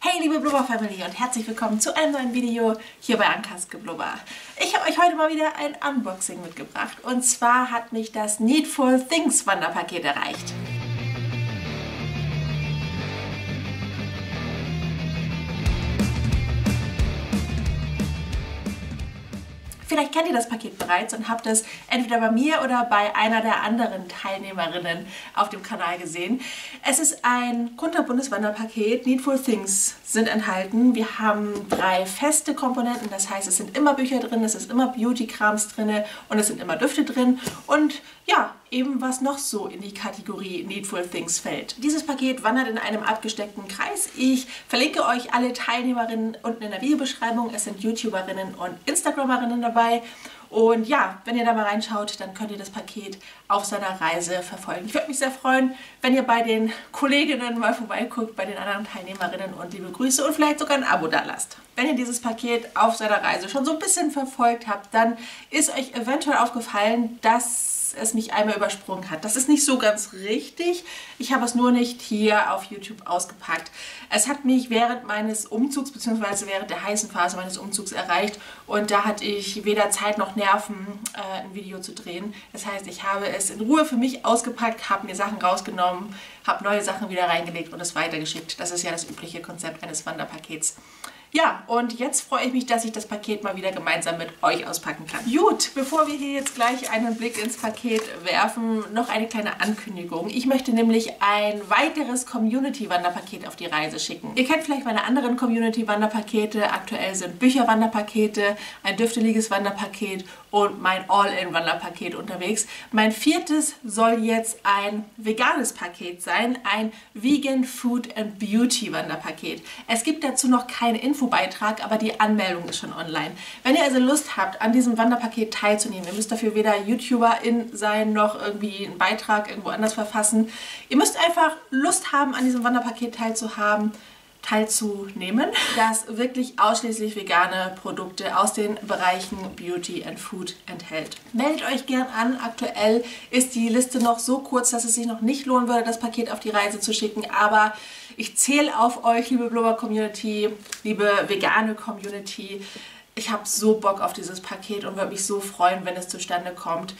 Hey liebe Blubber Family und herzlich willkommen zu einem neuen Video hier bei Ankas Geblubber. Ich habe euch heute mal wieder ein Unboxing mitgebracht und zwar hat mich das Needful Things Wanderpaket erreicht. Vielleicht kennt ihr das Paket bereits und habt es entweder bei mir oder bei einer der anderen Teilnehmerinnen auf dem Kanal gesehen. Es ist ein Kunterbundeswanderpaket. Needful Things sind enthalten. Wir haben drei feste Komponenten, das heißt, es sind immer Bücher drin, es ist immer Beauty-Krams drin und es sind immer Düfte drin. Und ja, eben was noch so in die Kategorie Needful Things fällt. Dieses Paket wandert in einem abgesteckten Kreis. Ich verlinke euch alle Teilnehmerinnen unten in der Videobeschreibung. Es sind YouTuberinnen und Instagramerinnen dabei. Und ja, wenn ihr da mal reinschaut, dann könnt ihr das Paket auf seiner Reise verfolgen. Ich würde mich sehr freuen, wenn ihr bei den Kolleginnen mal vorbeiguckt, bei den anderen Teilnehmerinnen und liebe Grüße und vielleicht sogar ein Abo da lasst. Wenn ihr dieses Paket auf seiner Reise schon so ein bisschen verfolgt habt, dann ist euch eventuell aufgefallen, dass es mich einmal übersprungen hat. Das ist nicht so ganz richtig. Ich habe es nur nicht hier auf YouTube ausgepackt. Es hat mich während meines Umzugs bzw. während der heißen Phase meines Umzugs erreicht und da hatte ich weder Zeit noch Nerven, äh, ein Video zu drehen. Das heißt, ich habe es in Ruhe für mich ausgepackt, habe mir Sachen rausgenommen, habe neue Sachen wieder reingelegt und es weitergeschickt. Das ist ja das übliche Konzept eines Wanderpakets. Ja, und jetzt freue ich mich, dass ich das Paket mal wieder gemeinsam mit euch auspacken kann. Gut, bevor wir hier jetzt gleich einen Blick ins Paket werfen, noch eine kleine Ankündigung. Ich möchte nämlich ein weiteres Community-Wanderpaket auf die Reise schicken. Ihr kennt vielleicht meine anderen Community-Wanderpakete. Aktuell sind Bücher-Wanderpakete, ein düfteliges Wanderpaket und mein All-in-Wanderpaket unterwegs. Mein viertes soll jetzt ein veganes Paket sein, ein Vegan Food and Beauty Wanderpaket. Es gibt dazu noch keine Info Infobeitrag, aber die Anmeldung ist schon online. Wenn ihr also Lust habt, an diesem Wanderpaket teilzunehmen, ihr müsst dafür weder YouTuberin sein, noch irgendwie einen Beitrag irgendwo anders verfassen. Ihr müsst einfach Lust haben, an diesem Wanderpaket teilzuhaben teilzunehmen, das wirklich ausschließlich vegane Produkte aus den Bereichen Beauty and Food enthält. Meldet euch gern an. Aktuell ist die Liste noch so kurz, dass es sich noch nicht lohnen würde, das Paket auf die Reise zu schicken, aber ich zähle auf euch, liebe Blubber Community, liebe vegane Community. Ich habe so Bock auf dieses Paket und würde mich so freuen, wenn es zustande kommt.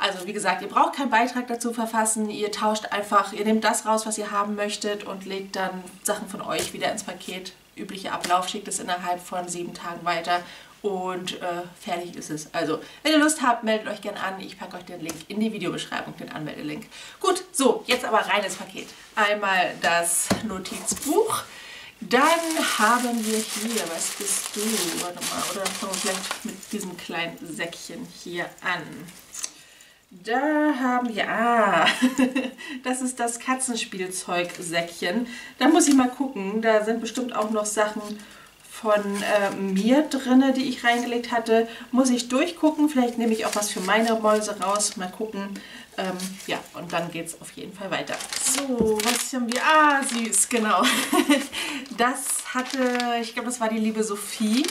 Also wie gesagt, ihr braucht keinen Beitrag dazu verfassen, ihr tauscht einfach, ihr nehmt das raus, was ihr haben möchtet und legt dann Sachen von euch wieder ins Paket. Üblicher Ablauf, schickt es innerhalb von sieben Tagen weiter und äh, fertig ist es. Also, wenn ihr Lust habt, meldet euch gerne an. Ich packe euch den Link in die Videobeschreibung, den Anmeldelink. Gut, so, jetzt aber rein ins Paket. Einmal das Notizbuch. Dann haben wir hier, was bist du? Warte mal, oder fangen wir vielleicht mit diesem kleinen Säckchen hier an. Da haben wir, ah, das ist das Katzenspielzeug-Säckchen. Da muss ich mal gucken, da sind bestimmt auch noch Sachen von äh, mir drin, die ich reingelegt hatte. Muss ich durchgucken, vielleicht nehme ich auch was für meine Mäuse raus, mal gucken. Ähm, ja, und dann geht es auf jeden Fall weiter. So, was haben wir? Ah, süß, genau. das hatte, ich glaube, das war die liebe Sophie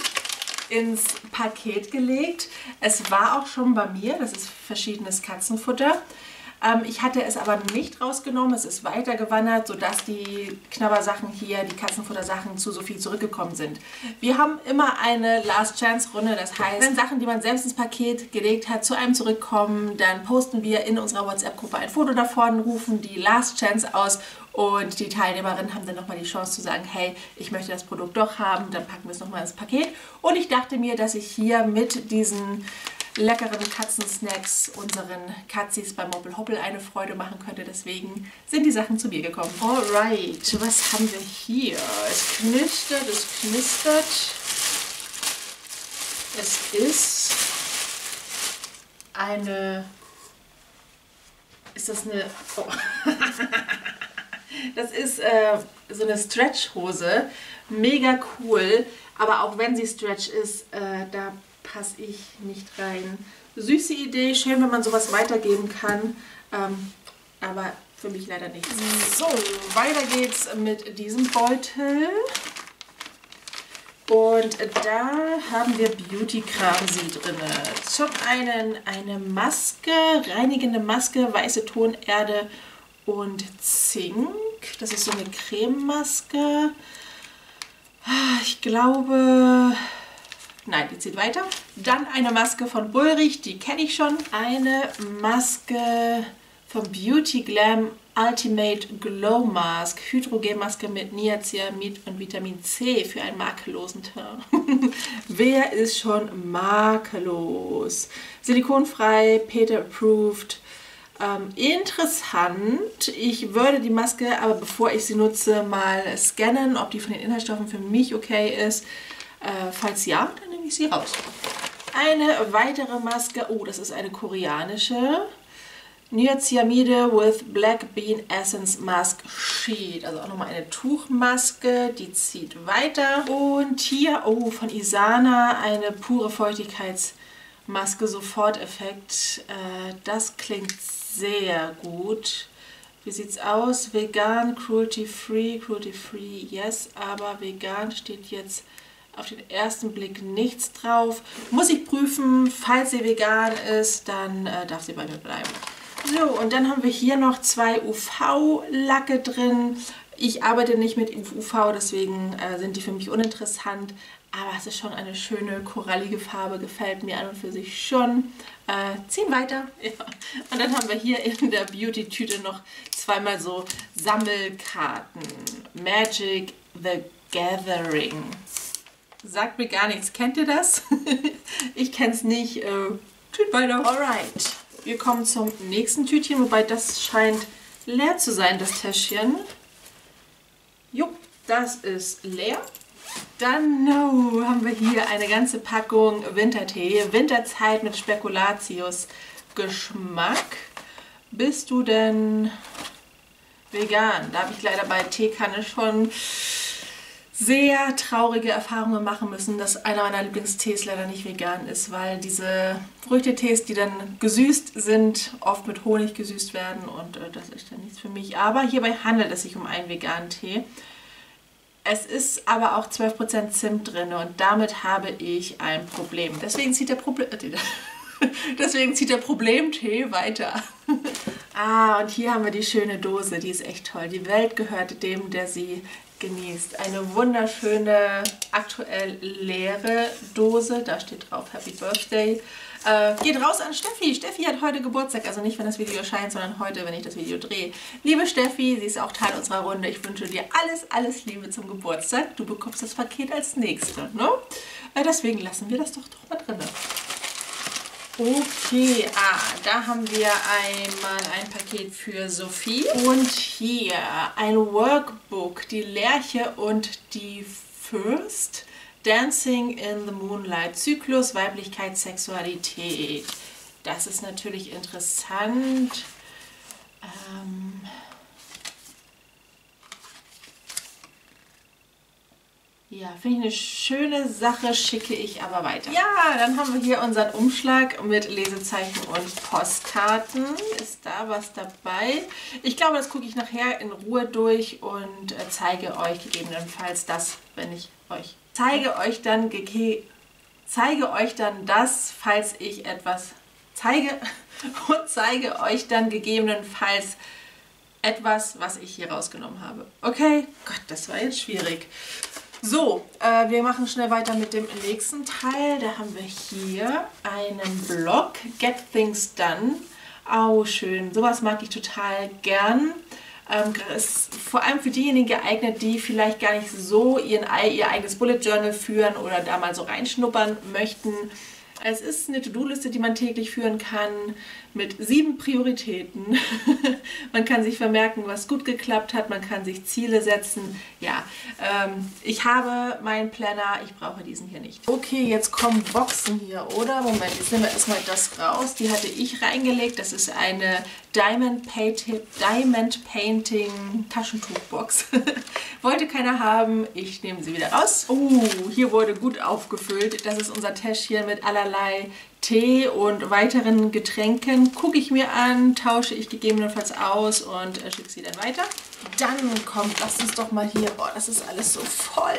ins Paket gelegt. Es war auch schon bei mir, das ist verschiedenes Katzenfutter. Ähm, ich hatte es aber nicht rausgenommen, es ist weitergewandert, sodass die Knabbersachen hier, die Katzenfuttersachen zu so viel zurückgekommen sind. Wir haben immer eine Last Chance Runde, das heißt, wenn Sachen, die man selbst ins Paket gelegt hat, zu einem zurückkommen, dann posten wir in unserer WhatsApp-Gruppe ein Foto davon, rufen die Last Chance aus und die Teilnehmerinnen haben dann nochmal die Chance zu sagen, hey, ich möchte das Produkt doch haben, dann packen wir es nochmal ins Paket. Und ich dachte mir, dass ich hier mit diesen leckeren Katzensnacks unseren Katzis beim Moppel Hoppel eine Freude machen könnte. Deswegen sind die Sachen zu mir gekommen. Alright, was haben wir hier? Es knistert, es knistert. Es ist eine... Ist das eine... Oh. Das ist äh, so eine Stretch-Hose. Mega cool. Aber auch wenn sie Stretch ist, äh, da passe ich nicht rein. Süße Idee. Schön, wenn man sowas weitergeben kann. Ähm, aber für mich leider nicht. So, weiter geht's mit diesem Beutel. Und da haben wir Beauty-Kramsi drin. Zum einen eine Maske, reinigende Maske, weiße Tonerde und Zink. Das ist so eine Crememaske. ich glaube... Nein, die zieht weiter. Dann eine Maske von Bullrich, die kenne ich schon. Eine Maske von Beauty Glam Ultimate Glow Mask. Hydrogenmaske mit Niacinamid und Vitamin C für einen makellosen Teint. Wer ist schon makellos? Silikonfrei, Peter Approved. Ähm, interessant. Ich würde die Maske aber bevor ich sie nutze mal scannen, ob die von den Inhaltsstoffen für mich okay ist. Äh, falls ja, dann ich sie raus. Eine weitere Maske. Oh, das ist eine koreanische. Niacinamide with Black Bean Essence Mask Sheet. Also auch nochmal eine Tuchmaske, die zieht weiter. Und hier, oh, von Isana eine pure Feuchtigkeitsmaske, Soforteffekt. Äh, das klingt sehr gut. Wie sieht's aus? Vegan, cruelty free, cruelty free, yes, aber vegan steht jetzt auf den ersten Blick nichts drauf. Muss ich prüfen, falls sie vegan ist, dann äh, darf sie bei mir bleiben. So, und dann haben wir hier noch zwei UV-Lacke drin. Ich arbeite nicht mit UV, deswegen äh, sind die für mich uninteressant. Aber es ist schon eine schöne korallige Farbe, gefällt mir an und für sich schon. Äh, ziehen weiter. Ja. Und dann haben wir hier in der Beauty-Tüte noch zweimal so Sammelkarten. Magic the Gathering. Sagt mir gar nichts. Kennt ihr das? ich kenne es nicht. Äh, tüt weiter. Alright. Wir kommen zum nächsten Tütchen, wobei das scheint leer zu sein, das Täschchen. Jo, das ist leer. Dann no, haben wir hier eine ganze Packung Wintertee. Winterzeit mit Spekulatius Geschmack. Bist du denn vegan? Da habe ich leider bei Teekanne schon sehr traurige Erfahrungen machen müssen, dass einer meiner Lieblingstees leider nicht vegan ist, weil diese Früchtetees, die dann gesüßt sind, oft mit Honig gesüßt werden und äh, das ist dann nichts für mich. Aber hierbei handelt es sich um einen veganen Tee. Es ist aber auch 12% Zimt drin und damit habe ich ein Problem. Deswegen zieht der Problem... Äh, deswegen zieht der Problemtee weiter. ah, und hier haben wir die schöne Dose. Die ist echt toll. Die Welt gehört dem, der sie genießt. Eine wunderschöne, aktuell leere Dose. Da steht drauf Happy Birthday. Äh, geht raus an Steffi. Steffi hat heute Geburtstag. Also nicht, wenn das Video erscheint, sondern heute, wenn ich das Video drehe. Liebe Steffi, sie ist auch Teil unserer Runde. Ich wünsche dir alles, alles Liebe zum Geburtstag. Du bekommst das Paket als nächstes. Ne? Äh, deswegen lassen wir das doch, doch mal drin. Okay, ah, da haben wir einmal ein Paket für Sophie. Und hier ein Workbook, die Lerche und die Fürst. Dancing in the Moonlight, Zyklus, Weiblichkeit, Sexualität. Das ist natürlich interessant. Ähm Ja, finde ich eine schöne Sache, schicke ich aber weiter. Ja, dann haben wir hier unseren Umschlag mit Lesezeichen und Postkarten. Ist da was dabei? Ich glaube, das gucke ich nachher in Ruhe durch und äh, zeige euch gegebenenfalls das, wenn ich euch zeige euch dann zeige euch dann das, falls ich etwas zeige und zeige euch dann gegebenenfalls etwas, was ich hier rausgenommen habe. Okay? Gott, das war jetzt schwierig. So, äh, wir machen schnell weiter mit dem nächsten Teil. Da haben wir hier einen Blog, Get Things Done. Au, schön. Sowas mag ich total gern. Ähm, ist vor allem für diejenigen geeignet, die vielleicht gar nicht so ihren, ihr eigenes Bullet Journal führen oder da mal so reinschnuppern möchten. Es ist eine To-Do-Liste, die man täglich führen kann mit sieben Prioritäten. man kann sich vermerken, was gut geklappt hat, man kann sich Ziele setzen. Ja, ähm, ich habe meinen Planner, ich brauche diesen hier nicht. Okay, jetzt kommen Boxen hier, oder? Moment, jetzt nehmen wir erstmal das raus. Die hatte ich reingelegt. Das ist eine Diamond, Painting, Diamond Painting Taschentuchbox. Wollte keiner haben, ich nehme sie wieder raus. Oh, hier wurde gut aufgefüllt. Das ist unser Täschchen mit allerlei Tee und weiteren Getränken gucke ich mir an, tausche ich gegebenenfalls aus und äh, schicke sie dann weiter. Dann kommt, lass uns doch mal hier, boah, das ist alles so voll.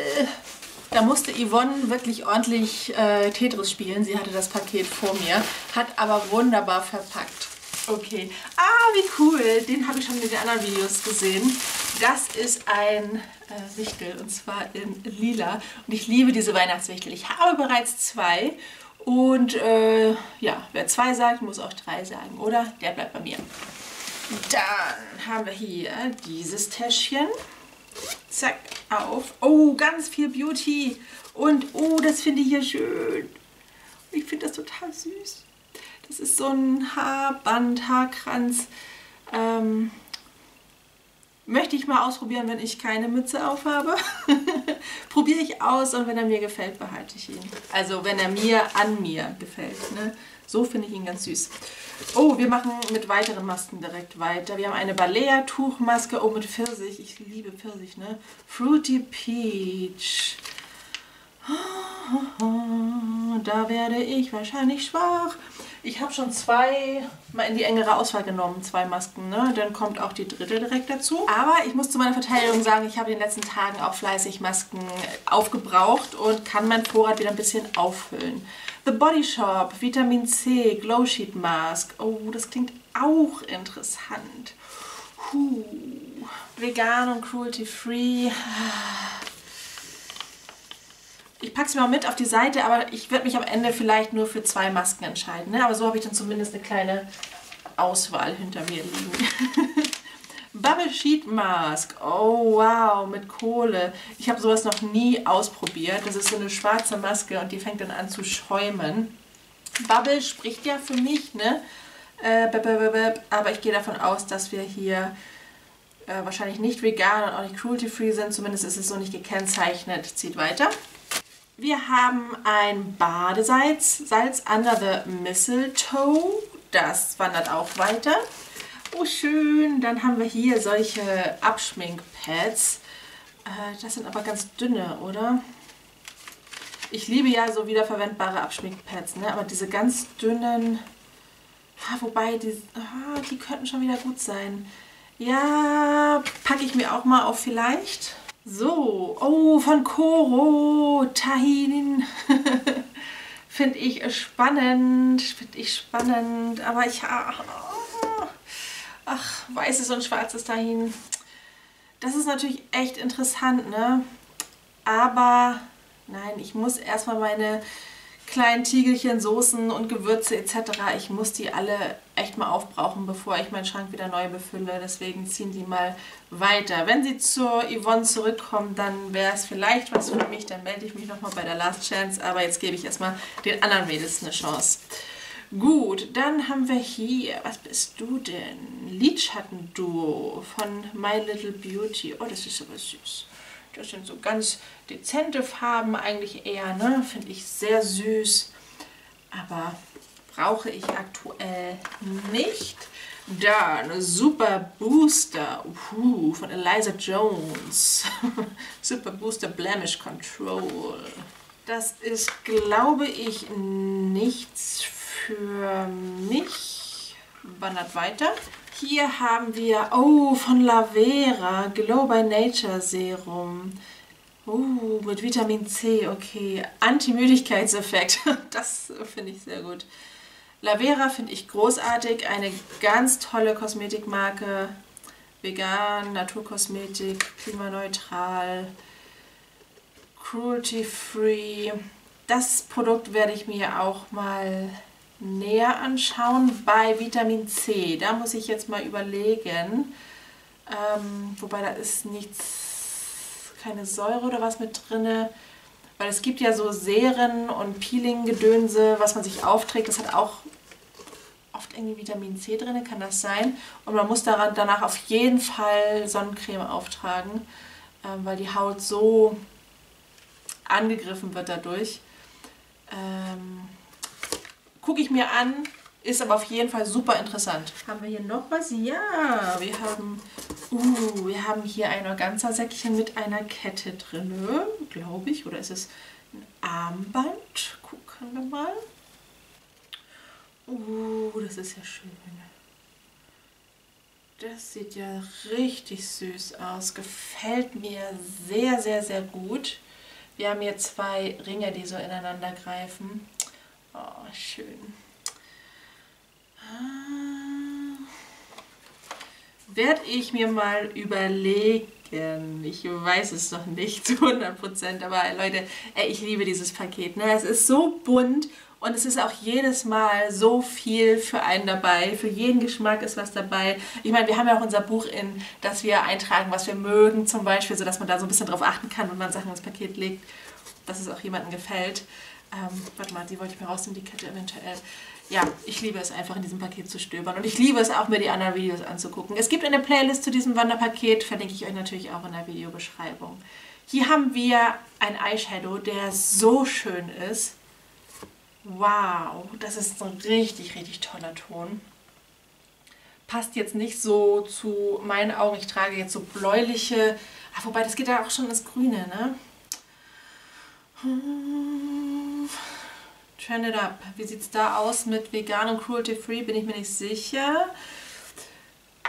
Da musste Yvonne wirklich ordentlich äh, Tetris spielen. Sie hatte das Paket vor mir, hat aber wunderbar verpackt. Okay. Ah, wie cool. Den habe ich schon in den anderen Videos gesehen. Das ist ein äh, Wichtel und zwar in lila. Und ich liebe diese Weihnachtswichtel. Ich habe bereits zwei. Und äh, ja, wer zwei sagt, muss auch drei sagen, oder? Der bleibt bei mir. Dann haben wir hier dieses Täschchen. Zack, auf. Oh, ganz viel Beauty. Und oh, das finde ich hier schön. Ich finde das total süß. Das ist so ein Haarband, Haarkranz. Ähm, möchte ich mal ausprobieren, wenn ich keine Mütze aufhabe. Probiere ich aus und wenn er mir gefällt, behalte ich ihn. Also wenn er mir an mir gefällt. Ne? So finde ich ihn ganz süß. Oh, wir machen mit weiteren Masken direkt weiter. Wir haben eine Balea-Tuchmaske. Oh, mit Pfirsich. Ich liebe Pfirsich, ne? Fruity Peach. Da werde ich wahrscheinlich schwach. Ich habe schon zwei mal in die engere Auswahl genommen, zwei Masken. Ne? Dann kommt auch die dritte direkt dazu. Aber ich muss zu meiner Verteidigung sagen, ich habe in den letzten Tagen auch fleißig Masken aufgebraucht und kann meinen Vorrat wieder ein bisschen auffüllen. The Body Shop, Vitamin C, Glow Sheet Mask. Oh, das klingt auch interessant. Huh. Vegan und cruelty free. Ich packe es mal mit auf die Seite, aber ich werde mich am Ende vielleicht nur für zwei Masken entscheiden. Ne? Aber so habe ich dann zumindest eine kleine Auswahl hinter mir liegen. Bubble Sheet Mask. Oh wow, mit Kohle. Ich habe sowas noch nie ausprobiert. Das ist so eine schwarze Maske und die fängt dann an zu schäumen. Bubble spricht ja für mich, ne? Äh, aber ich gehe davon aus, dass wir hier äh, wahrscheinlich nicht vegan und auch nicht cruelty-free sind. Zumindest ist es so nicht gekennzeichnet. Zieht weiter. Wir haben ein Badesalz, Salz Under the Mistletoe. Das wandert auch weiter. Oh, schön. Dann haben wir hier solche Abschminkpads. Äh, das sind aber ganz dünne, oder? Ich liebe ja so wiederverwendbare Abschminkpads, ne? aber diese ganz dünnen, ah, wobei, die, ah, die könnten schon wieder gut sein. Ja, packe ich mir auch mal auf vielleicht. So, oh, von Koro, Tahin. Finde ich spannend, finde ich spannend, aber ich, ach, ach, weißes und schwarzes Tahin. Das ist natürlich echt interessant, ne? Aber nein, ich muss erstmal meine kleinen Tiegelchen, Soßen und Gewürze etc. Ich muss die alle echt mal aufbrauchen, bevor ich meinen Schrank wieder neu befülle. Deswegen ziehen die mal weiter. Wenn sie zur Yvonne zurückkommen, dann wäre es vielleicht was für mich. Dann melde ich mich nochmal bei der Last Chance. Aber jetzt gebe ich erstmal den anderen Mädels eine Chance. Gut, dann haben wir hier, was bist du denn? Lidschattenduo von My Little Beauty. Oh, das ist aber süß. Das sind so ganz dezente Farben eigentlich eher, ne? Finde ich sehr süß. Aber brauche ich aktuell nicht. Dann Super Booster uh, von Eliza Jones. Super Booster Blemish Control. Das ist, glaube ich, nichts für mich. Wandert weiter. Hier haben wir, oh, von Lavera, Glow by Nature Serum. Oh, mit Vitamin C, okay. Anti-Müdigkeitseffekt, das finde ich sehr gut. Lavera finde ich großartig, eine ganz tolle Kosmetikmarke. Vegan, Naturkosmetik, klimaneutral, cruelty-free. Das Produkt werde ich mir auch mal näher anschauen bei Vitamin C. Da muss ich jetzt mal überlegen. Ähm, wobei da ist nichts, keine Säure oder was mit drin. Weil es gibt ja so Serien und Peeling-Gedönse, was man sich aufträgt. Das hat auch oft irgendwie Vitamin C drin, kann das sein. Und man muss daran, danach auf jeden Fall Sonnencreme auftragen, ähm, weil die Haut so angegriffen wird dadurch. Ähm, Gucke ich mir an, ist aber auf jeden Fall super interessant. Haben wir hier noch was? Ja, wir haben, uh, wir haben hier ein Organza-Säckchen mit einer Kette drin, glaube ich. Oder ist es ein Armband? Gucken wir mal. Uh, das ist ja schön. Das sieht ja richtig süß aus. Gefällt mir sehr, sehr, sehr gut. Wir haben hier zwei Ringe, die so ineinander greifen. Oh, schön. Ah. werde ich mir mal überlegen. Ich weiß es noch nicht zu 100%, aber Leute, ey, ich liebe dieses Paket. Ne? Es ist so bunt und es ist auch jedes Mal so viel für einen dabei. Für jeden Geschmack ist was dabei. Ich meine, wir haben ja auch unser Buch in, dass wir eintragen, was wir mögen zum Beispiel, sodass man da so ein bisschen drauf achten kann, wenn man Sachen ins Paket legt, dass es auch jemandem gefällt. Ähm, warte mal, die wollte ich mir rausnehmen, die Kette eventuell ja, ich liebe es einfach in diesem Paket zu stöbern und ich liebe es auch mir die anderen Videos anzugucken. Es gibt eine Playlist zu diesem Wanderpaket, verlinke ich euch natürlich auch in der Videobeschreibung. Hier haben wir ein Eyeshadow, der so schön ist. Wow, das ist ein richtig, richtig toller Ton. Passt jetzt nicht so zu meinen Augen. Ich trage jetzt so bläuliche, ah, wobei das geht ja auch schon ins Grüne, ne? Turn it up. Wie sieht es da aus mit vegan und cruelty free? Bin ich mir nicht sicher.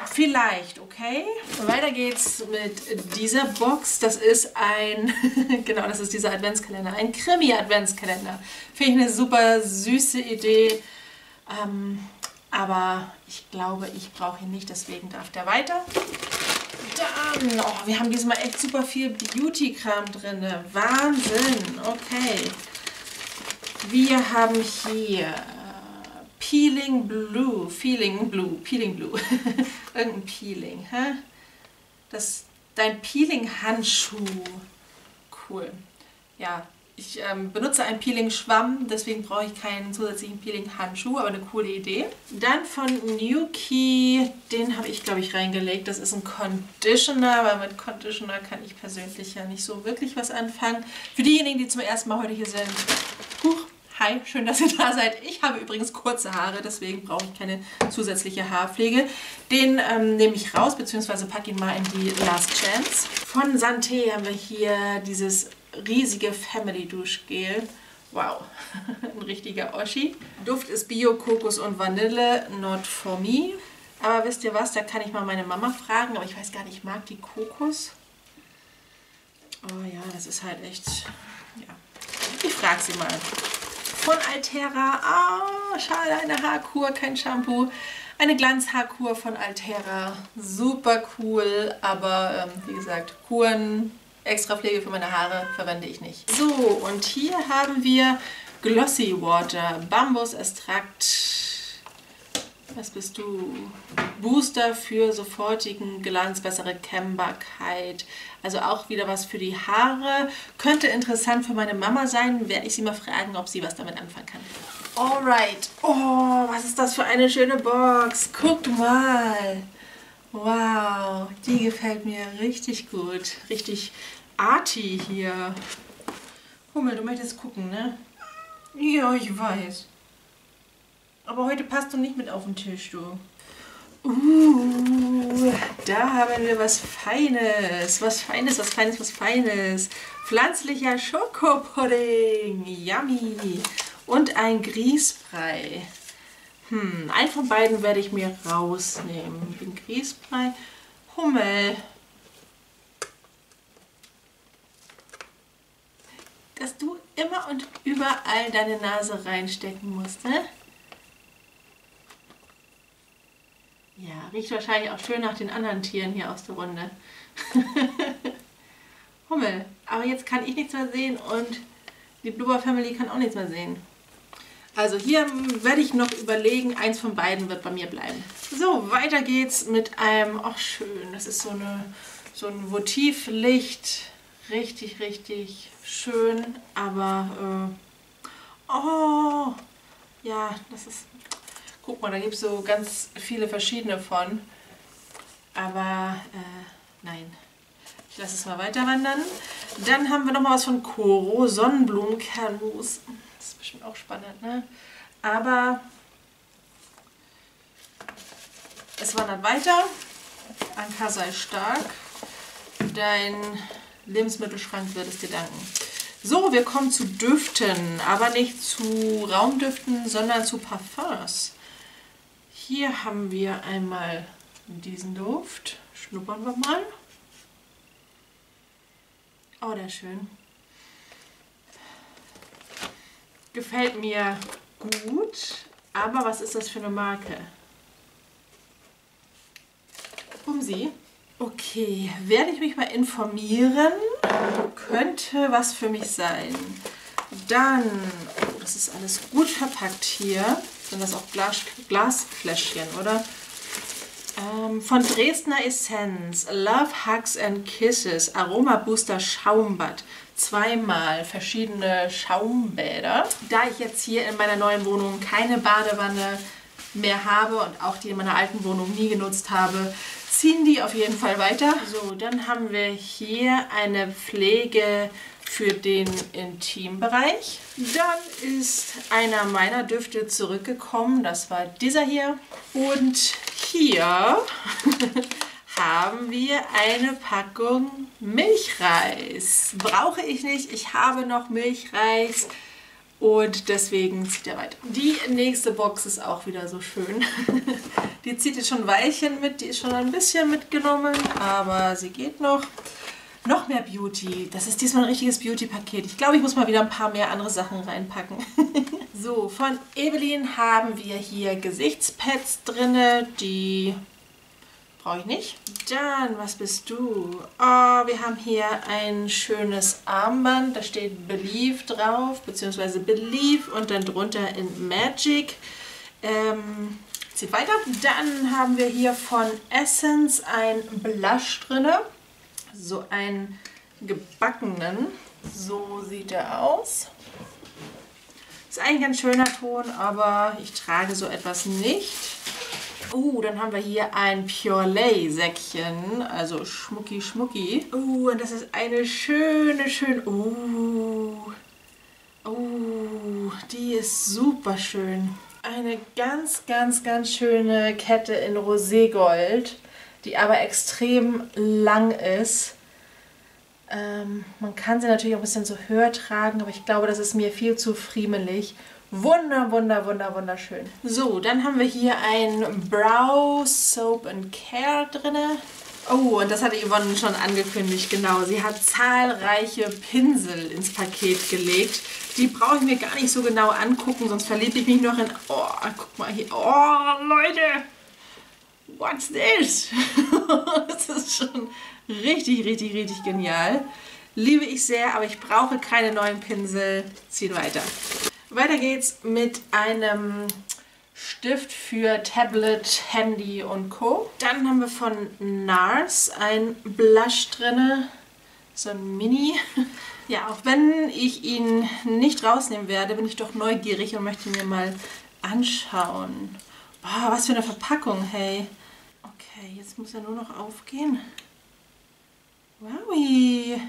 Vielleicht, okay. Weiter geht's mit dieser Box. Das ist ein, genau, das ist dieser Adventskalender. Ein Krimi-Adventskalender. Finde ich eine super süße Idee. Ähm, aber ich glaube, ich brauche ihn nicht, deswegen darf der weiter. Dann, oh, wir haben diesmal echt super viel Beauty-Kram drin. Wahnsinn, okay. Wir haben hier Peeling Blue, Feeling Blue, Peeling Blue, irgendein Peeling, hä? Das, dein Peeling-Handschuh, cool. Ja, ich ähm, benutze einen Peeling-Schwamm, deswegen brauche ich keinen zusätzlichen Peeling-Handschuh, aber eine coole Idee. Dann von Nuki, den habe ich glaube ich reingelegt. Das ist ein Conditioner, aber mit Conditioner kann ich persönlich ja nicht so wirklich was anfangen. Für diejenigen, die zum ersten Mal heute hier sind, huch, Hi, schön, dass ihr da seid. Ich habe übrigens kurze Haare, deswegen brauche ich keine zusätzliche Haarpflege. Den ähm, nehme ich raus, beziehungsweise packe ihn mal in die Last Chance. Von Santé haben wir hier dieses riesige Family Duschgel. Wow, ein richtiger Oschi. Duft ist Bio, Kokos und Vanille, not for me. Aber wisst ihr was, da kann ich mal meine Mama fragen, aber ich weiß gar nicht, ich mag die Kokos. Oh ja, das ist halt echt, ja. Ich frage sie mal von Altera. Ah, schade, eine Haarkur, kein Shampoo. Eine Glanzhaarkur von Altera. Super cool, aber ähm, wie gesagt, Kuren, extra Pflege für meine Haare verwende ich nicht. So, und hier haben wir Glossy Water, Bambus Extrakt was bist du? Booster für sofortigen Glanz, bessere Kennbarkeit. Also auch wieder was für die Haare. Könnte interessant für meine Mama sein. Werde ich sie mal fragen, ob sie was damit anfangen kann. Alright. Oh, was ist das für eine schöne Box. Guckt mal. Wow, die gefällt mir richtig gut. Richtig arty hier. Hummel, du möchtest gucken, ne? Ja, ich weiß. Aber heute passt du nicht mit auf den Tisch, du. Uh, da haben wir was Feines. Was Feines, was Feines, was Feines. Pflanzlicher Schokopudding. Yummy. Und ein Grießbrei. Hm, einen von beiden werde ich mir rausnehmen. Den Grießbrei. Hummel. Dass du immer und überall deine Nase reinstecken musst, ne? Ja, riecht wahrscheinlich auch schön nach den anderen Tieren hier aus der Runde. Hummel. Aber jetzt kann ich nichts mehr sehen und die Blubber Family kann auch nichts mehr sehen. Also hier werde ich noch überlegen, eins von beiden wird bei mir bleiben. So, weiter geht's mit einem, ach schön, das ist so, eine, so ein Votivlicht. Richtig, richtig schön, aber, äh, oh, ja, das ist Guck mal, da gibt es so ganz viele verschiedene von. Aber äh, nein. Ich lasse es mal weiter wandern. Dann haben wir noch mal was von Koro, Sonnenblumenkernmus. Das ist bestimmt auch spannend, ne? Aber es wandert weiter. Anka sei stark. Dein Lebensmittelschrank wird es dir danken. So, wir kommen zu Düften, aber nicht zu Raumdüften, sondern zu Parfums. Hier haben wir einmal diesen Duft. Schnuppern wir mal. Oh, der ist schön. Gefällt mir gut. Aber was ist das für eine Marke? Pumsi. Okay, werde ich mich mal informieren. Könnte was für mich sein. Dann, oh, das ist alles gut verpackt hier. Sind das auch Glas, Glasfläschchen, oder? Ähm, von Dresdner Essenz. Love Hugs and Kisses. Aroma Booster Schaumbad. Zweimal verschiedene Schaumbäder. Da ich jetzt hier in meiner neuen Wohnung keine Badewanne mehr habe und auch die in meiner alten Wohnung nie genutzt habe, ziehen die auf jeden Fall weiter. So, dann haben wir hier eine Pflege für den Intimbereich. Dann ist einer meiner Düfte zurückgekommen, das war dieser hier. Und hier haben wir eine Packung Milchreis. Brauche ich nicht, ich habe noch Milchreis und deswegen zieht er weiter. Die nächste Box ist auch wieder so schön. Die zieht jetzt schon ein Weilchen mit, die ist schon ein bisschen mitgenommen, aber sie geht noch. Noch mehr Beauty. Das ist diesmal ein richtiges Beauty-Paket. Ich glaube, ich muss mal wieder ein paar mehr andere Sachen reinpacken. so, von Evelyn haben wir hier Gesichtspads drin, die brauche ich nicht. Dann, was bist du? Oh, wir haben hier ein schönes Armband. Da steht Believe drauf, beziehungsweise Believe und dann drunter in Magic. Ähm, zieht weiter. Dann haben wir hier von Essence ein Blush drin so einen gebackenen. So sieht er aus. Ist eigentlich ein ganz schöner Ton, aber ich trage so etwas nicht. Uh, dann haben wir hier ein Pure Lay Säckchen, also Schmucki Schmucki. Uh, und das ist eine schöne, schöne... Uh, uh, die ist super schön. Eine ganz, ganz, ganz schöne Kette in Roségold die aber extrem lang ist. Ähm, man kann sie natürlich auch ein bisschen so höher tragen, aber ich glaube, das ist mir viel zu friemelig. Wunder, wunder, wunder, wunderschön. So, dann haben wir hier ein Brow Soap and Care drin. Oh, und das hatte Yvonne schon angekündigt, genau. Sie hat zahlreiche Pinsel ins Paket gelegt. Die brauche ich mir gar nicht so genau angucken, sonst verliebe ich mich noch in... Oh, guck mal hier. Oh, Leute! What's this? das ist schon richtig, richtig, richtig genial. Liebe ich sehr, aber ich brauche keine neuen Pinsel. Ziehen weiter. Weiter geht's mit einem Stift für Tablet, Handy und Co. Dann haben wir von NARS ein Blush drin. So ein Mini. Ja, auch wenn ich ihn nicht rausnehmen werde, bin ich doch neugierig und möchte mir mal anschauen. Boah, was für eine Verpackung, hey. Okay, jetzt muss er nur noch aufgehen. Wowi!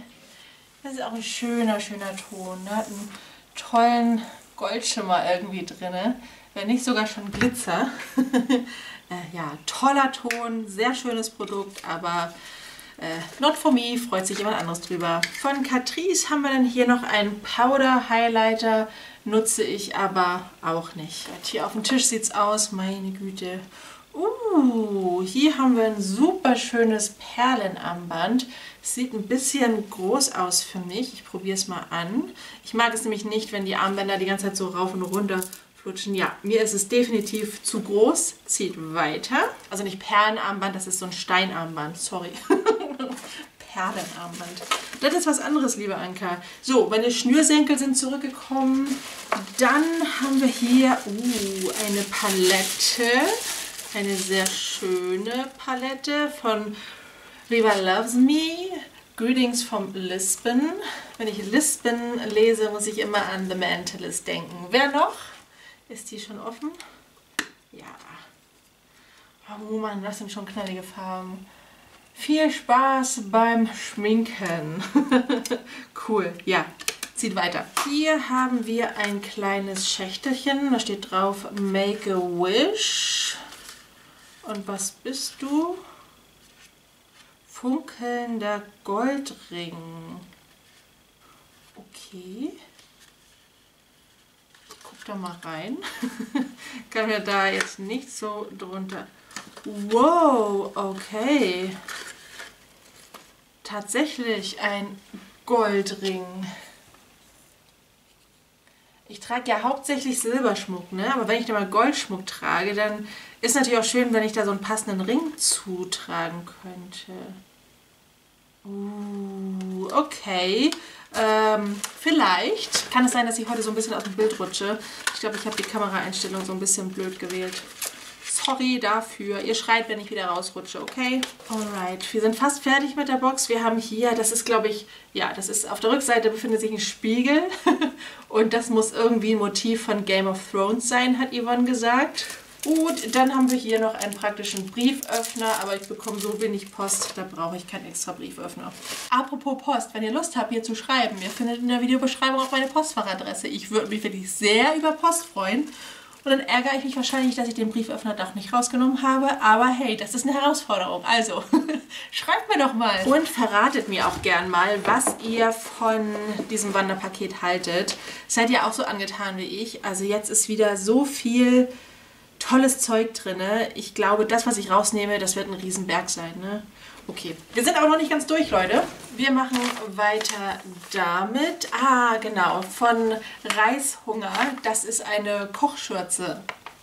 Das ist auch ein schöner, schöner Ton. Ne? Hat einen tollen Goldschimmer irgendwie drin. Wenn nicht sogar schon Glitzer. äh, ja, toller Ton, sehr schönes Produkt, aber äh, not for me, freut sich jemand anderes drüber. Von Catrice haben wir dann hier noch einen Powder Highlighter, nutze ich aber auch nicht. Hier auf dem Tisch sieht es aus, meine Güte. Uh, hier haben wir ein super schönes Perlenarmband. Sieht ein bisschen groß aus für mich. Ich probiere es mal an. Ich mag es nämlich nicht, wenn die Armbänder die ganze Zeit so rauf und runter flutschen. Ja, mir ist es definitiv zu groß. Zieht weiter. Also nicht Perlenarmband, das ist so ein Steinarmband. Sorry. Perlenarmband. Das ist was anderes, liebe Anka. So, meine Schnürsenkel sind zurückgekommen. Dann haben wir hier uh, eine Palette eine sehr schöne Palette von Riva Loves Me. Greetings from Lisbon. Wenn ich Lisbon lese, muss ich immer an The Mentalist denken. Wer noch? Ist die schon offen? Ja. Oh Mann, das sind schon knallige Farben. Viel Spaß beim Schminken. cool, ja. Zieht weiter. Hier haben wir ein kleines Schächtelchen. Da steht drauf Make a Wish. Und was bist du? Funkelnder Goldring. Okay. Ich guck da mal rein. Kann mir da jetzt nicht so drunter. Wow, okay. Tatsächlich ein Goldring. Ich trage ja hauptsächlich Silberschmuck, ne? aber wenn ich da mal Goldschmuck trage, dann Ist natürlich auch schön, wenn ich da so einen passenden Ring zutragen könnte. Uh, okay. Ähm, vielleicht kann es sein, dass ich heute so ein bisschen aus dem Bild rutsche. Ich glaube, ich habe die Kameraeinstellung so ein bisschen blöd gewählt. Sorry dafür. Ihr schreit, wenn ich wieder rausrutsche, okay? Alright, wir sind fast fertig mit der Box. Wir haben hier, das ist glaube ich, ja, das ist auf der Rückseite befindet sich ein Spiegel. Und das muss irgendwie ein Motiv von Game of Thrones sein, hat Yvonne gesagt. Gut, dann haben wir hier noch einen praktischen Brieföffner, aber ich bekomme so wenig Post, da brauche ich keinen extra Brieföffner. Apropos Post, wenn ihr Lust habt, hier zu schreiben, ihr findet in der Videobeschreibung auch meine Postfachadresse. Ich würde mich wirklich sehr über Post freuen. Und dann ärgere ich mich wahrscheinlich, dass ich den Brieföffner doch nicht rausgenommen habe. Aber hey, das ist eine Herausforderung. Also, schreibt mir doch mal. Und verratet mir auch gern mal, was ihr von diesem Wanderpaket haltet. Seid ihr auch so angetan wie ich? Also jetzt ist wieder so viel tolles Zeug drin. Ich glaube, das, was ich rausnehme, das wird ein Riesenberg sein. Ne? Okay, wir sind aber noch nicht ganz durch, Leute. Wir machen weiter damit. Ah, genau, von Reishunger. Das ist eine Kochschürze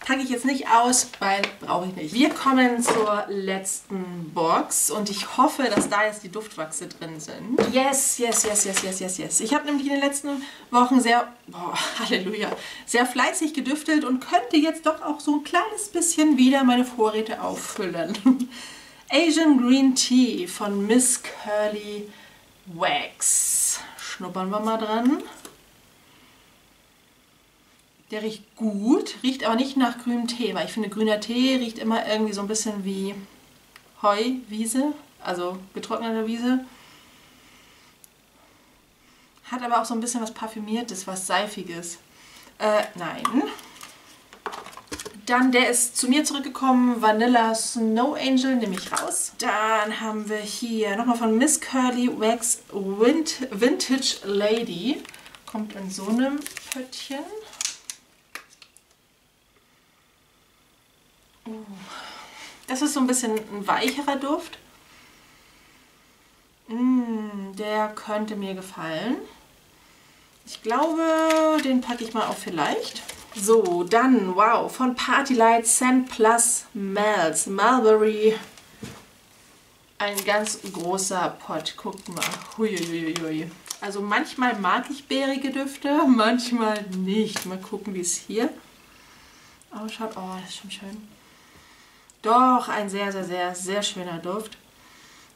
packe ich jetzt nicht aus, weil brauche ich nicht. Wir kommen zur letzten Box und ich hoffe, dass da jetzt die Duftwachse drin sind. Yes, yes, yes, yes, yes, yes, yes. Ich habe nämlich in den letzten Wochen sehr, boah, Halleluja, sehr fleißig gedüftelt und könnte jetzt doch auch so ein kleines bisschen wieder meine Vorräte auffüllen. Asian Green Tea von Miss Curly Wax. Schnuppern wir mal dran. Der riecht gut, riecht aber nicht nach grünem Tee, weil ich finde, grüner Tee riecht immer irgendwie so ein bisschen wie Heu, Wiese, also getrocknete Wiese. Hat aber auch so ein bisschen was Parfümiertes, was Seifiges. Äh, nein. Dann, der ist zu mir zurückgekommen, Vanilla Snow Angel, nehme ich raus. Dann haben wir hier nochmal von Miss Curly Wax Vintage Lady. Kommt in so einem Pöttchen. Das ist so ein bisschen ein weicherer Duft. Mm, der könnte mir gefallen. Ich glaube, den packe ich mal auf vielleicht. So, dann, wow, von Party Light Scent Plus Melts. Mulberry. Ein ganz großer Pot. Guckt mal. Huiuiui. Also manchmal mag ich bärige Düfte, manchmal nicht. Mal gucken, wie es hier ausschaut. Oh, das ist schon schön. Doch, ein sehr, sehr, sehr, sehr schöner Duft.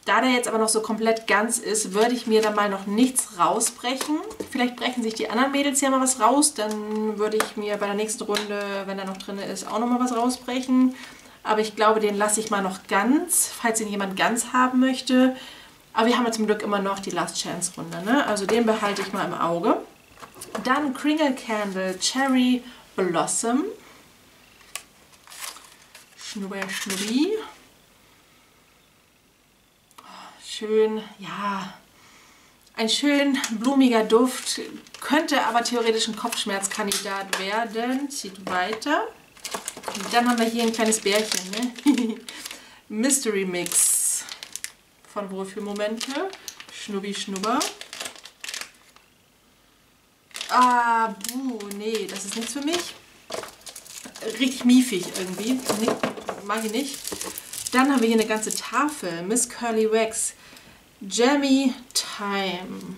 Da der jetzt aber noch so komplett ganz ist, würde ich mir da mal noch nichts rausbrechen. Vielleicht brechen sich die anderen Mädels ja mal was raus. Dann würde ich mir bei der nächsten Runde, wenn er noch drin ist, auch noch mal was rausbrechen. Aber ich glaube, den lasse ich mal noch ganz, falls ihn jemand ganz haben möchte. Aber wir haben ja zum Glück immer noch die Last Chance Runde. Ne? Also den behalte ich mal im Auge. Dann Kringle Candle Cherry Blossom. Schnurr, Schnurri. Schön, ja, ein schön blumiger Duft. Könnte aber theoretisch ein Kopfschmerzkandidat werden. Zieht weiter. Und dann haben wir hier ein kleines Bärchen. Ne? Mystery Mix von Wohlfühlmomente. Schnubbi Schnubber. Ah, buh, nee, das ist nichts für mich. Richtig miefig irgendwie. Nee, mag ich nicht. Dann haben wir hier eine ganze Tafel. Miss Curly Wax. Jammy Time.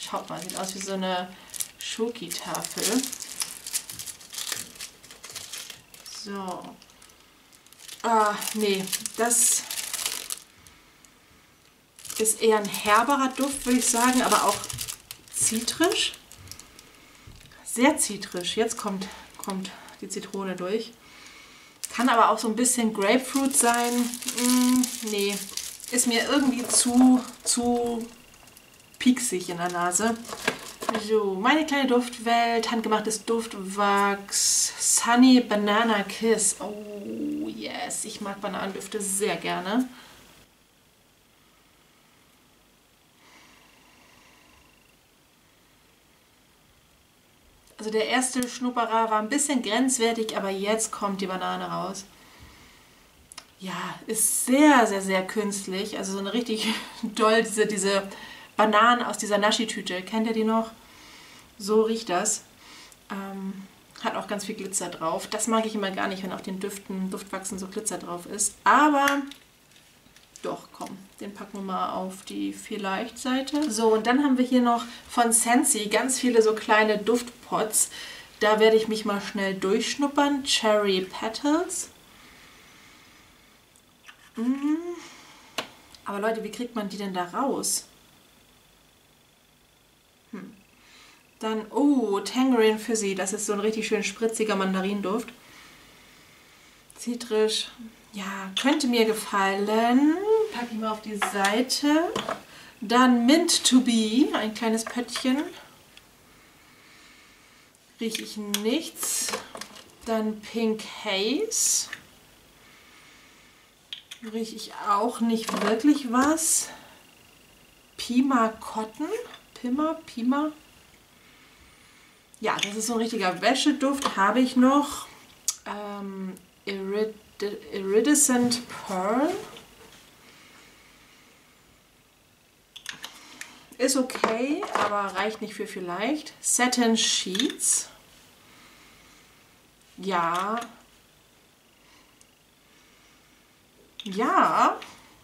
Schaut mal, sieht aus wie so eine Schoki-Tafel. So. Ah, nee, das ist eher ein herberer Duft, würde ich sagen, aber auch zitrisch. Sehr zitrisch. Jetzt kommt, kommt die Zitrone durch. Kann aber auch so ein bisschen Grapefruit sein. Mm, nee, ist mir irgendwie zu, zu pieksig in der Nase. So, meine kleine Duftwelt, handgemachtes Duftwachs, Sunny Banana Kiss. Oh, yes, ich mag Bananendüfte sehr gerne. Also der erste Schnupperer war ein bisschen grenzwertig, aber jetzt kommt die Banane raus. Ja, ist sehr, sehr, sehr künstlich. Also so eine richtig doll, diese, diese Bananen aus dieser Naschi-Tüte. Kennt ihr die noch? So riecht das. Ähm, Hat auch ganz viel Glitzer drauf. Das mag ich immer gar nicht, wenn auf den Düften, Duftwachsen so Glitzer drauf ist. Aber doch, komm, den packen wir mal auf die Vielleicht-Seite. So, und dann haben wir hier noch von Sensi ganz viele so kleine Duftpots. Da werde ich mich mal schnell durchschnuppern. Cherry Petals. Mhm. Aber Leute, wie kriegt man die denn da raus? Hm. Dann, oh, Tangerine Fizzy. Das ist so ein richtig schön spritziger Mandarinduft. Zitrisch. Ja, könnte mir gefallen. Packe ich mal auf die Seite. Dann Mint to Be, ein kleines Pöttchen. Rieche ich nichts. Dann Pink Haze. Rieche ich auch nicht wirklich was. Pima Cotton. Pima, Pima. Ja, das ist so ein richtiger Wäscheduft. Habe ich noch. Ähm, Irid Iridescent Pearl. Ist okay, aber reicht nicht für vielleicht. Satin Sheets. Ja. Ja.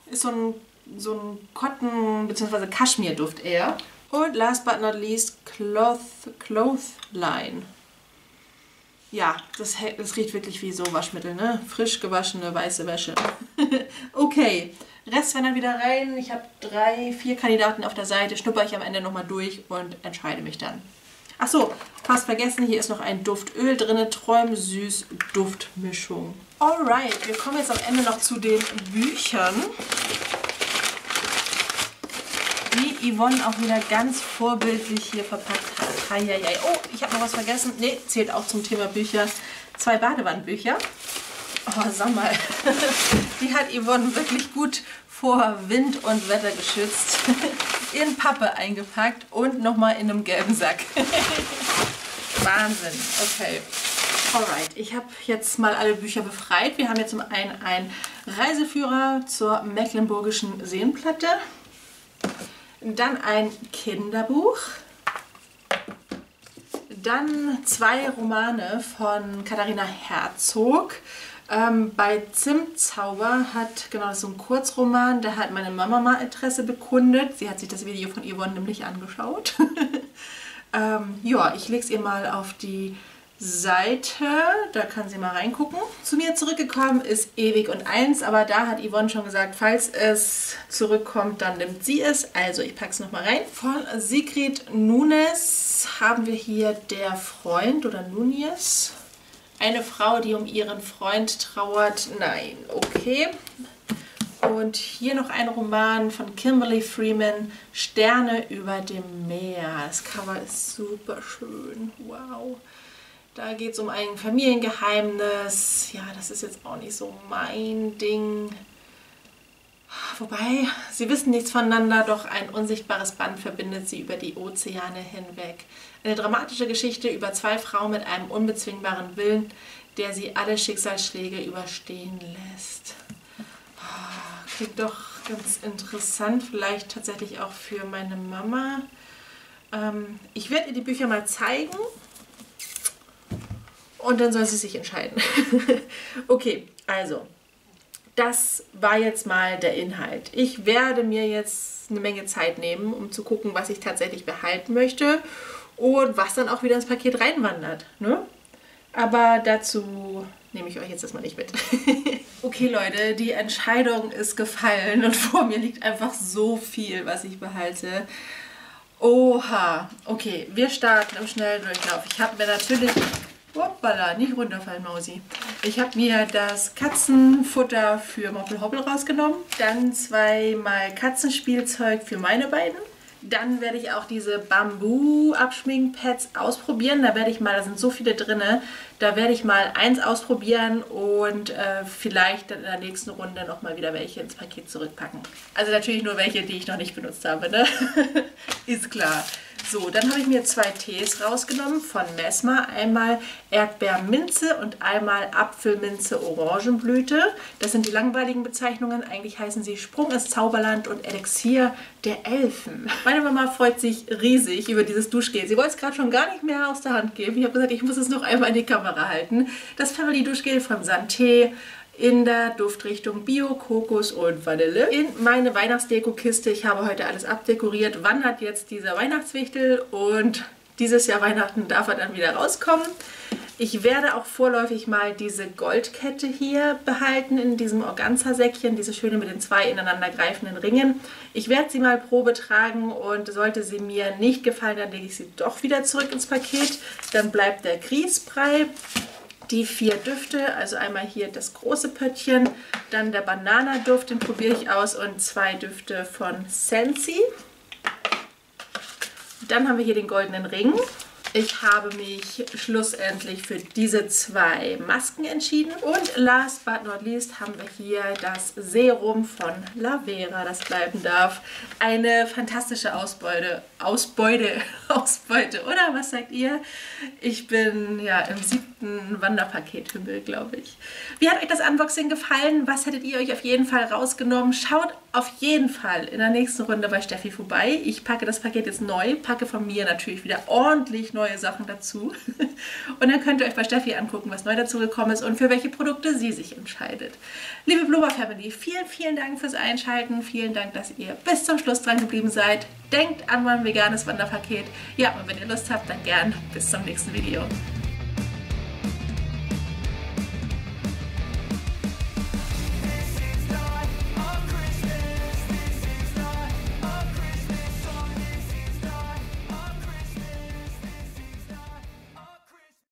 Ist so ein, so ein Cotton- bzw. Kaschmir-Duft eher. Und last but not least Cloth, Clothline. Ja, das, das riecht wirklich wie so Waschmittel, ne? Frisch gewaschene weiße Wäsche. okay, Rest werden dann wieder rein. Ich habe drei, vier Kandidaten auf der Seite. Schnupper ich am Ende nochmal durch und entscheide mich dann. Achso, fast vergessen, hier ist noch ein Duftöl drin. Träumsüß Duftmischung. Alright, wir kommen jetzt am Ende noch zu den Büchern Yvonne auch wieder ganz vorbildlich hier verpackt hat. Heieiei. Oh, ich habe noch was vergessen. Ne, zählt auch zum Thema Bücher. Zwei Badewandbücher. Oh, sag mal. Die hat Yvonne wirklich gut vor Wind und Wetter geschützt. In Pappe eingepackt und nochmal in einem gelben Sack. Wahnsinn. Okay. Alright, ich habe jetzt mal alle Bücher befreit. Wir haben jetzt zum einen einen Reiseführer zur Mecklenburgischen Seenplatte. Dann ein Kinderbuch. Dann zwei Romane von Katharina Herzog. Ähm, bei Zimtzauber hat, genau, das ist so ein Kurzroman, da hat meine Mama mal Interesse bekundet. Sie hat sich das Video von Yvonne nämlich angeschaut. ähm, ja, ich lege es ihr mal auf die Seite. Da kann sie mal reingucken. Zu mir zurückgekommen ist Ewig und Eins, aber da hat Yvonne schon gesagt, falls es zurückkommt, dann nimmt sie es. Also ich packe es nochmal rein. Von Sigrid Nunes haben wir hier Der Freund oder Nunez. Eine Frau, die um ihren Freund trauert. Nein, okay. Und hier noch ein Roman von Kimberly Freeman, Sterne über dem Meer. Das Cover ist super schön. Wow. Da geht es um ein Familiengeheimnis. Ja, das ist jetzt auch nicht so mein Ding. Wobei, sie wissen nichts voneinander, doch ein unsichtbares Band verbindet sie über die Ozeane hinweg. Eine dramatische Geschichte über zwei Frauen mit einem unbezwingbaren Willen, der sie alle Schicksalsschläge überstehen lässt. Ah, klingt doch ganz interessant, vielleicht tatsächlich auch für meine Mama. Ähm, ich werde ihr die Bücher mal zeigen und dann soll sie sich entscheiden. okay, also, das war jetzt mal der Inhalt. Ich werde mir jetzt eine Menge Zeit nehmen, um zu gucken, was ich tatsächlich behalten möchte und was dann auch wieder ins Paket reinwandert. Ne? Aber dazu nehme ich euch jetzt erstmal nicht mit. okay Leute, die Entscheidung ist gefallen und vor mir liegt einfach so viel, was ich behalte. Oha, okay, wir starten im Schnelldurchlauf. Ich habe mir natürlich Hoppala, nicht runterfallen, Mausi. Ich habe mir das Katzenfutter für Moppel Hoppel rausgenommen. Dann zweimal Katzenspielzeug für meine beiden. Dann werde ich auch diese Bambu-Abschminkpads ausprobieren. Da werde ich mal, da sind so viele drin, da werde ich mal eins ausprobieren und äh, vielleicht dann in der nächsten Runde nochmal wieder welche ins Paket zurückpacken. Also natürlich nur welche, die ich noch nicht benutzt habe, ne? Ist klar. So, dann habe ich mir zwei Tees rausgenommen von Mesma. Einmal Erdbeerminze und einmal Apfelminze Orangenblüte. Das sind die langweiligen Bezeichnungen. Eigentlich heißen sie Sprung ins Zauberland und Elixier der Elfen. Meine Mama freut sich riesig über dieses Duschgel. Sie wollte es gerade schon gar nicht mehr aus der Hand geben. Ich habe gesagt, ich muss es noch einmal in die Kamera halten. Das Family Duschgel von Santé in der Duftrichtung Bio, Kokos und Vanille. In meine Weihnachtsdeko-Kiste, ich habe heute alles abdekoriert, wandert jetzt dieser Weihnachtswichtel und dieses Jahr Weihnachten darf er dann wieder rauskommen. Ich werde auch vorläufig mal diese Goldkette hier behalten in diesem Organza-Säckchen, diese schöne mit den zwei ineinander greifenden Ringen. Ich werde sie mal Probe tragen und sollte sie mir nicht gefallen, dann lege ich sie doch wieder zurück ins Paket. Dann bleibt der Grießbrei die vier Düfte, also einmal hier das große Pöttchen, dann der Bananaduft, den probiere ich aus und zwei Düfte von Sensi. Dann haben wir hier den goldenen Ring. Ich habe mich schlussendlich für diese zwei Masken entschieden. Und last but not least haben wir hier das Serum von Lavera, das bleiben darf. Eine fantastische Ausbeute, Ausbeute, Ausbeute, oder? Was sagt ihr? Ich bin ja im siebten Wanderpaket-Himmel, glaube ich. Wie hat euch das Unboxing gefallen? Was hättet ihr euch auf jeden Fall rausgenommen? Schaut auf jeden Fall in der nächsten Runde bei Steffi vorbei. Ich packe das Paket jetzt neu, packe von mir natürlich wieder ordentlich neu neue Sachen dazu. Und dann könnt ihr euch bei Steffi angucken, was neu dazu gekommen ist und für welche Produkte sie sich entscheidet. Liebe Blubber Family, vielen, vielen Dank fürs Einschalten. Vielen Dank, dass ihr bis zum Schluss dran geblieben seid. Denkt an mein veganes Wanderpaket. Ja, und wenn ihr Lust habt, dann gern bis zum nächsten Video.